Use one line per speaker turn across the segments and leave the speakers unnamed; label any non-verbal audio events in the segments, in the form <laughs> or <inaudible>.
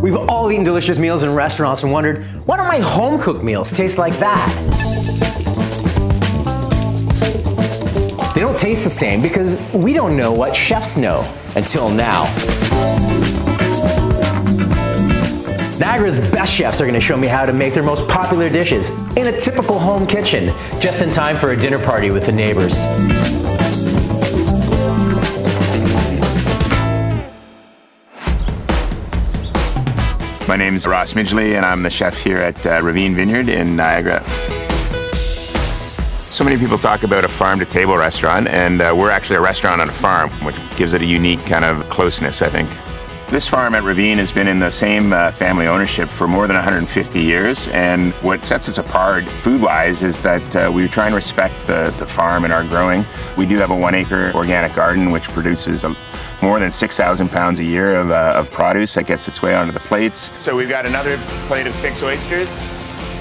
We've all eaten delicious meals in restaurants and wondered, why don't my home cooked meals taste like that? They don't taste the same because we don't know what chefs know until now. Niagara's best chefs are going to show me how to make their most popular dishes in a typical home kitchen, just in time for a dinner party with the neighbors.
My name is Ross Midgley, and I'm the chef here at uh, Ravine Vineyard in Niagara. So many people talk about a farm to table restaurant, and uh, we're actually a restaurant on a farm, which gives it a unique kind of closeness, I think. This farm at Ravine has been in the same uh, family ownership for more than 150 years, and what sets us apart food-wise is that uh, we try and respect the, the farm and our growing. We do have a one-acre organic garden which produces a, more than 6,000 pounds a year of, uh, of produce that gets its way onto the plates. So we've got another plate of six oysters,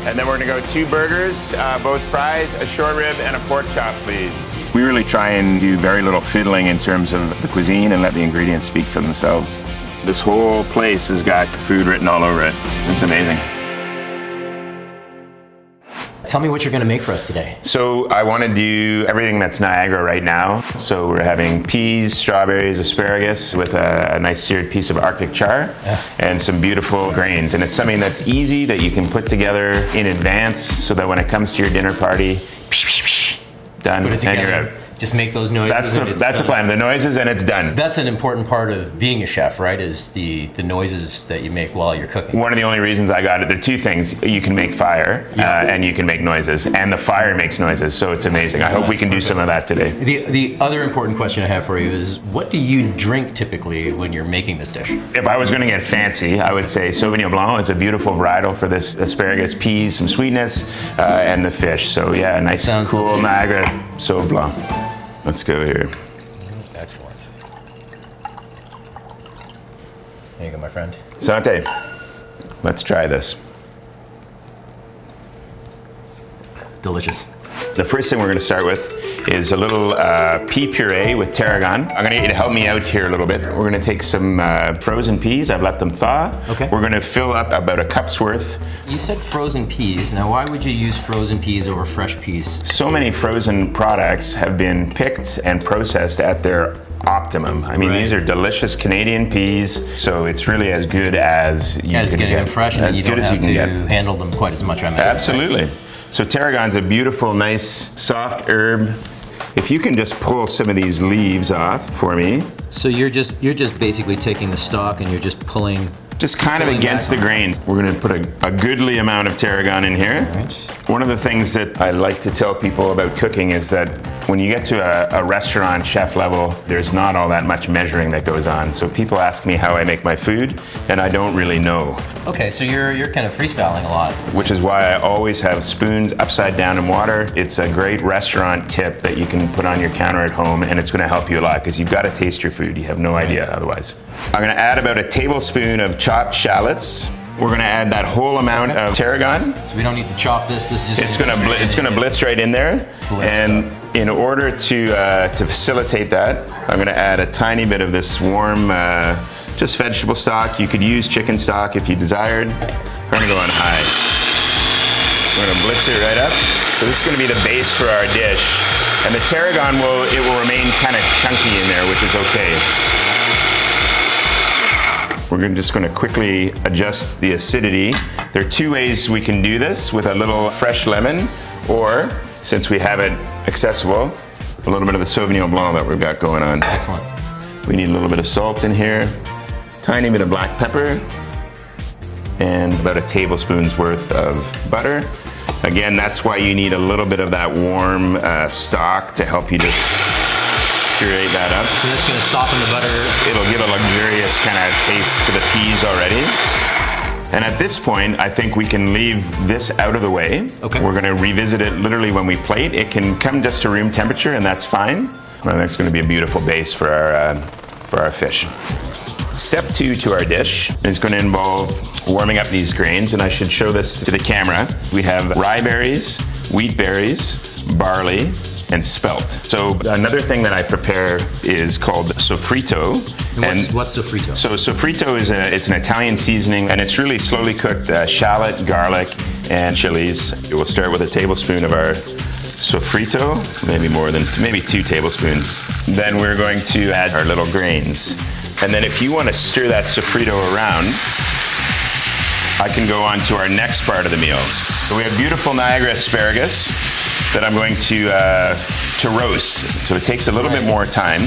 and then we're gonna go two burgers, uh, both fries, a short rib, and a pork chop, please. We really try and do very little fiddling in terms of the cuisine and let the ingredients speak for themselves. This whole place has got food written all over it. It's amazing.
Tell me what you're going to make for us today.
So I want to do everything that's Niagara right now. So we're having peas, strawberries, asparagus with a, a nice seared piece of Arctic char yeah. and some beautiful grains. And it's something that's easy that you can put together in advance so that when it comes to your dinner party, psh, psh, psh, done, and you're out
just make those noises.
That's the that's the plan. The noises and it's done.
That's an important part of being a chef, right? Is the the noises that you make while you're cooking.
One of the only reasons I got it. There are two things. You can make fire yeah. uh, and you can make noises, and the fire makes noises, so it's amazing. I hope we can perfect. do some of that today.
The the other important question I have for you is, what do you drink typically when you're making this dish?
If I was going to get fancy, I would say Sauvignon Blanc is a beautiful varietal for this asparagus, peas, some sweetness, uh, and the fish. So yeah, nice, Sounds cool delicious. Niagara Sauv Blanc. Let's go here.
Excellent. There you go, my friend.
Sante, let's try this.
Delicious.
The first thing we're going to start with is a little uh, pea puree with tarragon. I'm going to get you to help me out here a little bit. We're going to take some uh, frozen peas. I've let them thaw.
Okay.
We're going to fill up about a cup's worth.
You said frozen peas. Now, why would you use frozen peas over fresh peas?
So many frozen products have been picked and processed at their optimum. I mean, right. these are delicious Canadian peas, so it's really as good as you
as
can
getting
get.
them fresh, and
as
you
good
don't
as
have
you can
to
get.
handle them quite as much. I imagine.
Absolutely. Right? So tarragon's a beautiful, nice, soft herb. If you can just pull some of these leaves off for me.
So you're just you're just basically taking the stalk and you're just pulling
just kind of against the grain. We're gonna put a, a, goodly amount of tarragon in here. Right. One of the things that I like to tell people about cooking is that when you get to a, a, restaurant chef level, there's not all that much measuring that goes on. So people ask me how I make my food, and I don't really know.
Okay, so you're you're kind of freestyling a lot.
Which is why I always have spoons upside down in water. It's a great restaurant tip that you can put on your counter at home, and it's gonna help you a lot because you've got to taste your food. You have no idea otherwise. I'm gonna add about a tablespoon of chopped shallots. We're gonna add that whole amount okay. of tarragon.
So we don't need to chop this. This just
it's gonna it's gonna blitz right in there. Blitz and up. in order to uh, to facilitate that, I'm gonna add a tiny bit of this warm, uh, just vegetable stock. You could use chicken stock if you desired. We're gonna go on high. We're gonna blitz it right up. So this is gonna be the base for our dish. And the tarragon will it will remain kind of chunky in there, which is okay. We're just gonna quickly adjust the acidity. There are two ways we can do this with a little fresh lemon, or since we have it accessible, a little bit of the Sauvignon Blanc that we've got going on.
Excellent.
We need a little bit of salt in here, tiny bit of black pepper, and about a tablespoon's worth of butter. Again, that's why you need a little bit of that warm uh, stock to help you just curate that up.
So that's gonna soften the butter.
It'll give a luxurious kind of taste to the peas already. And at this point, I think we can leave this out of the way.
Okay.
We're gonna revisit it literally when we plate. It can come just to room temperature and that's fine. I think it's gonna be a beautiful base for our, uh, for our fish. Step two to our dish is going to involve warming up these grains, and I should show this to the camera. We have rye berries, wheat berries, barley, and spelt. So another thing that I prepare is called sofrito.
And what's, what's sofrito?
So sofrito is a, it's an Italian seasoning, and it's really slowly cooked uh, shallot, garlic, and chilies. We'll start with a tablespoon of our sofrito, maybe more than, maybe two tablespoons. Then we're going to add our little grains. And then if you want to stir that sofrito around, I can go on to our next part of the meal. So we have beautiful Niagara asparagus that I'm going to, uh, to roast. So it takes a little bit more time.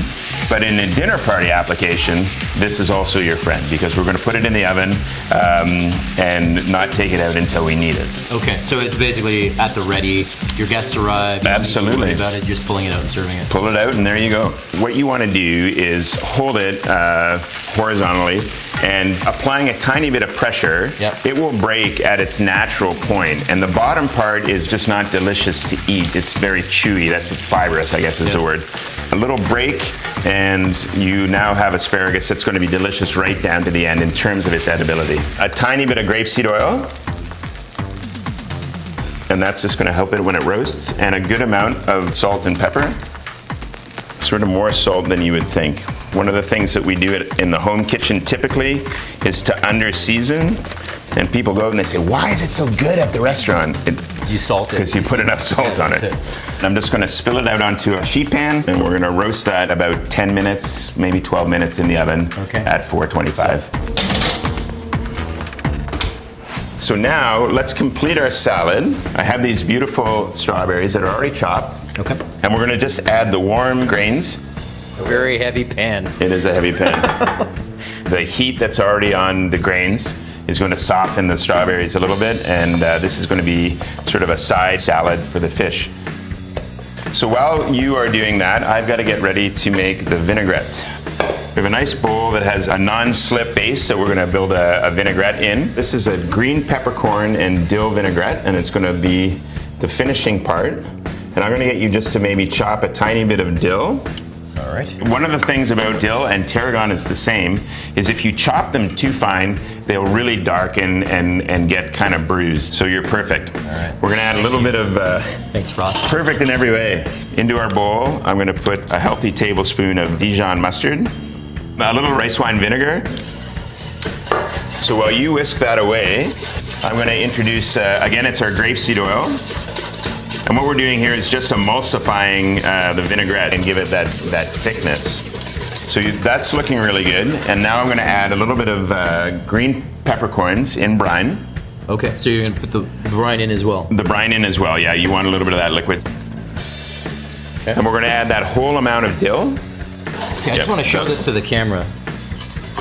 But in a dinner party application, this is also your friend because we're going to put it in the oven um, and not take it out until we need it.
Okay, so it's basically at the ready. Your guests arrive.
Absolutely.
About it, just pulling it out and serving it.
Pull it out, and there you go. What you want to do is hold it uh, horizontally and applying a tiny bit of pressure,
yep.
it will break at its natural point. And the bottom part is just not delicious to eat. It's very chewy. That's fibrous, I guess is yep. the word. A little break, and you now have asparagus that's going to be delicious right down to the end in terms of its edibility. A tiny bit of grapeseed oil, and that's just going to help it when it roasts, and a good amount of salt and pepper. Sort of more salt than you would think. One of the things that we do it in the home kitchen typically is to under season. And people go and they say, why is it so good at the restaurant? It,
you salt it.
Because you put enough salt on it. it. I'm just going to spill it out onto a sheet pan and we're going to roast that about 10 minutes, maybe 12 minutes in the oven
okay.
at 425. So now let's complete our salad. I have these beautiful strawberries that are already chopped.
Okay.
And we're gonna just add the warm grains.
Very heavy pan.
It is a heavy pan. <laughs> the heat that's already on the grains is going to soften the strawberries a little bit and uh, this is going to be sort of a side salad for the fish. So while you are doing that, I've got to get ready to make the vinaigrette. We have a nice bowl that has a non-slip base that we're going to build a, a, vinaigrette in. This is a green peppercorn and dill vinaigrette, and it's going to be the finishing part. And I'm going to get you just to maybe chop a tiny bit of dill.
All right.
One of the things about dill and tarragon is the same, is if you chop them too fine, they'll really darken and, and get kind of bruised. So you're perfect.
All right.
We're gonna add a little bit of uh,
Thanks, Ross.
Perfect in every way. Into our bowl, I'm gonna put a healthy tablespoon of Dijon mustard, a little rice wine vinegar. So while you whisk that away, I'm going to introduce, uh, again, it's our grapeseed oil. And what we're doing here is just emulsifying uh, the vinaigrette and give it that, that thickness. So you, that's looking really good. And now I'm going to add a little bit of uh, green peppercorns in brine.
Okay, so you're going to put the, brine in as well?
The brine in as well, yeah. You want a little bit of that liquid. Okay. And we're going to add that whole amount of dill.
Okay, I yep. just want to show this to the camera.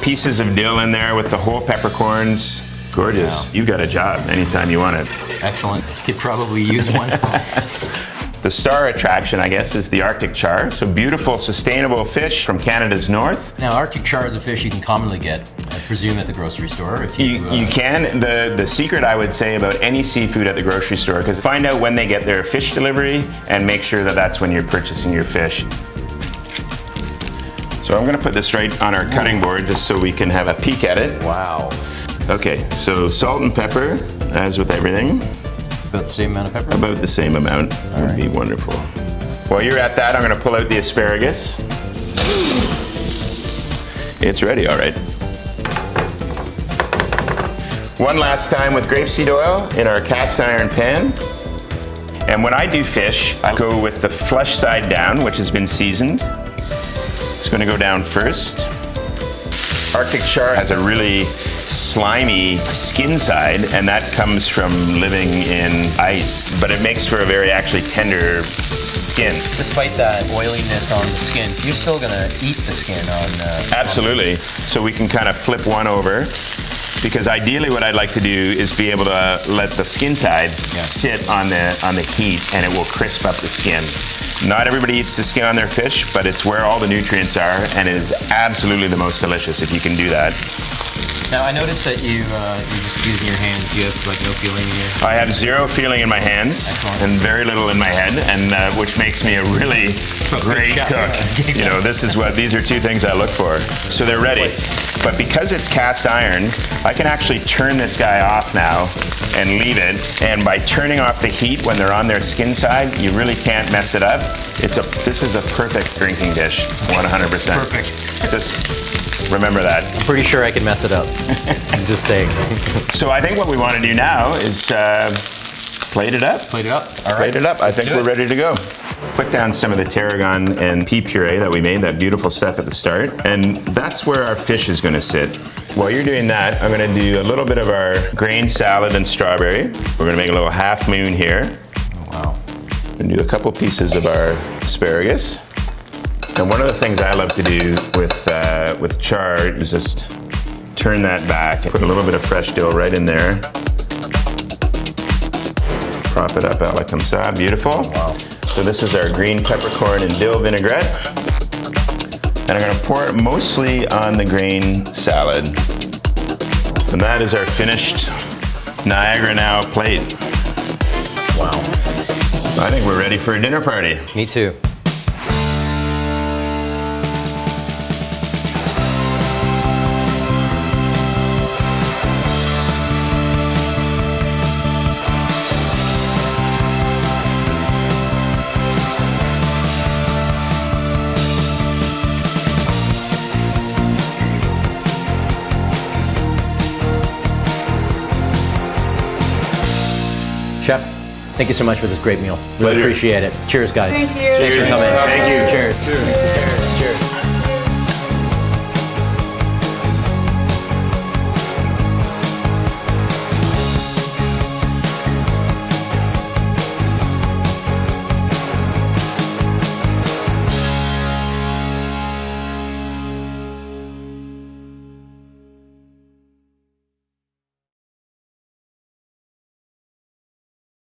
Pieces of dill in there with the whole peppercorns. Gorgeous. Wow. You've got a job anytime you want it.
Excellent. Could probably use one. <laughs> <laughs>
the star attraction, I guess, is the Arctic char. So beautiful, sustainable fish from Canada's north.
Now, Arctic char is a fish you can commonly get, I presume, at the grocery store. If you,
you, uh, you can. The, the secret, I would say, about any seafood at the grocery store, because find out when they get their fish delivery and make sure that that's when you're purchasing your fish. So I'm gonna put this right on our cutting board just so we can have a peek at it.
Wow.
Okay, so salt and pepper, as with everything.
About the same amount of pepper?
About the same amount All would right. be wonderful. While you're at that, I'm gonna pull out the asparagus. It's ready, all right. One last time with grapeseed oil in our cast iron pan. And when I do fish, I go with the flesh side down, which has been seasoned. It's gonna go down first. Arctic char has a really slimy skin side, and that comes from living in ice, but it makes for a very actually tender skin.
Despite that oiliness on the skin, you're still gonna eat the skin on. Uh,
Absolutely. So we can kind of flip one over because ideally what I'd like to do is be able to let the skin side yeah. sit on the on the heat and it will crisp up the skin. Not everybody eats the skin on their fish, but it's where all the nutrients are, and it is absolutely the most delicious if you can do that.
Now I noticed that you uh, you just using your hands. You have like no feeling in your.
I have zero feeling in my hands
Excellent.
and very little in my head, and uh, which makes me a really <laughs> great cook. <laughs> You know, this is what these are two things I look for. So they're ready. But because it's cast iron, I can actually turn this guy off now and leave it. And by turning off the heat when they're on their skin side, you really can't mess it up. It's a this is a perfect drinking dish, 100%.
Perfect.
Just remember that.
I'm pretty sure I can mess it up. <laughs> I'm just saying.
So I think what we want to do now is uh, plate it up.
Plate it up. All right.
Plate it up. I think we're
it.
ready to go. Put down some of the tarragon and pea puree that we made, that beautiful stuff at the start, and that's where our fish is going to sit. While you're doing that, I'm going to do a little bit of our grain salad and strawberry. We're going to make a little half moon here.
Wow.
And do a couple pieces of our asparagus. And one of the things I love to do with uh, with char is just turn that back, and put a little bit of fresh dill right in there. Prop it up out like I'm ça, beautiful.
Wow.
So this is our green peppercorn and dill vinaigrette. And I'm gonna pour it mostly on the grain salad. And that is our finished Niagara Now plate.
Wow.
I think we're ready for a dinner party.
Me too. Thank you so much for this great meal. Really
Pleasure.
appreciate it. Cheers, guys.
Thank you.
Thanks for coming.
Thank you.
Cheers. Cheers.